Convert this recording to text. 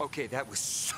Okay, that was so